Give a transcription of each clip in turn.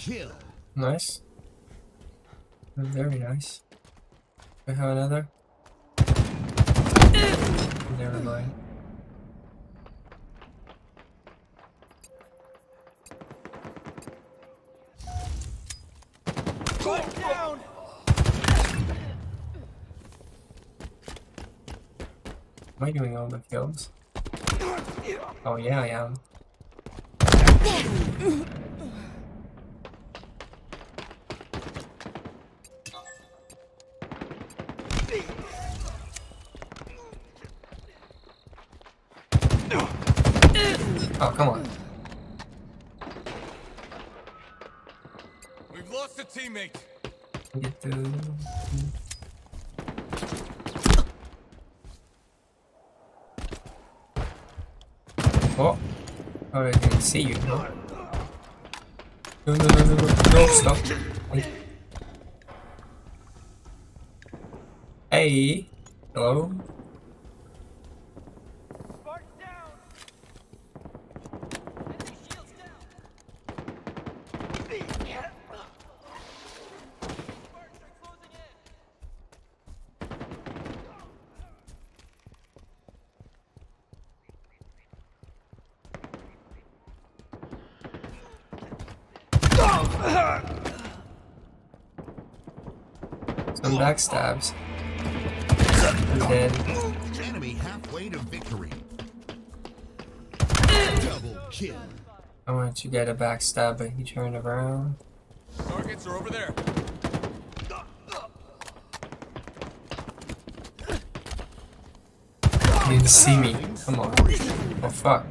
kill. Nice. Very nice. We have another. Never mind. Cut down. Am I doing all the kills? Oh yeah, I am. Oh, come on. Teammate. Get the... Oh. I didn't see you. No, no, no, no, no, no, stop. Hey. Hello? Spark down. Enemy shields down. Sparks are closing in. Some backstabs. I'm dead. Enemy halfway to victory. Double kill. I wanted to get a backstab, but he turned around. Targets are over there. He didn't see me. Come on. Oh fuck.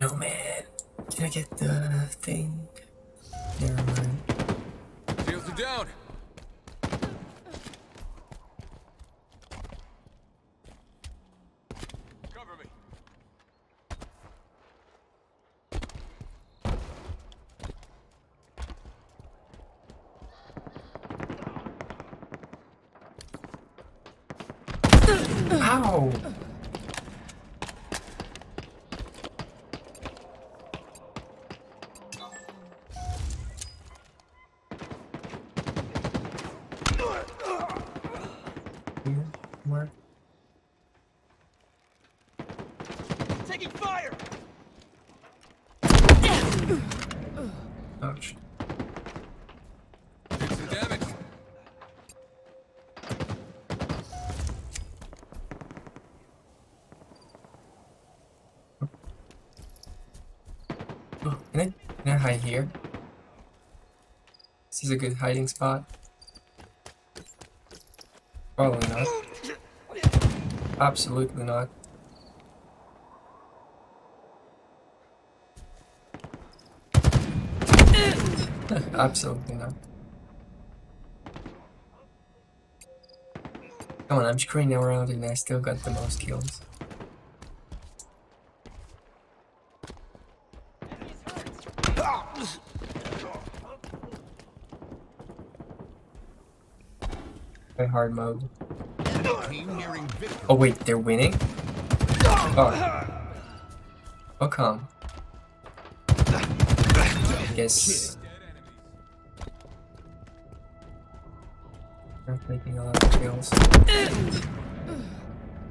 No man. Can I get the thing? Never mind. Shields are down. Cover me. Ow! Taking fire. Ouch. Can I, can I hide here? This is a good hiding spot. Probably not. Absolutely not. Absolutely not. Come on, I'm screening around and I still got the most kills. Play hard mode. Team nearing victory. Oh wait, they're winning? Oh. Oh come. I guess a lot of kills.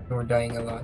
We're dying a lot.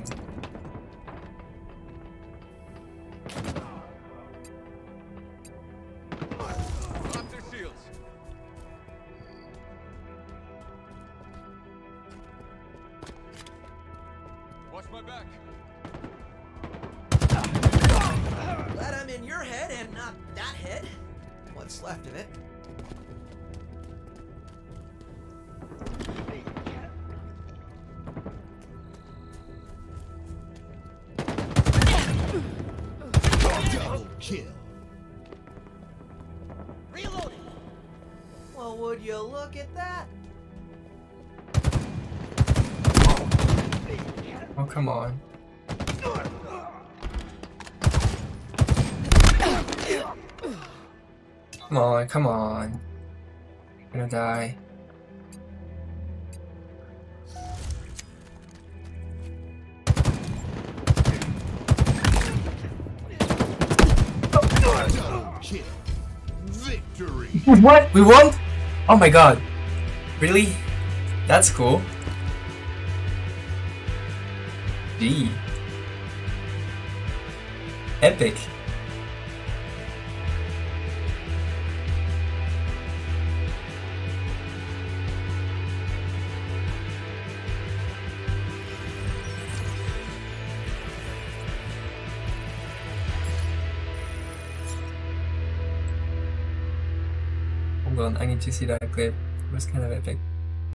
my back. Glad I'm in your head and not that head. What's left of it. Double kill. Reloading. Well, would you look at that? Oh come on. Come on, come on. I'm gonna die. Victory. What? We won? Oh my god. Really? That's cool. Epic. Hold on, I need to see that clip. It was kind of epic.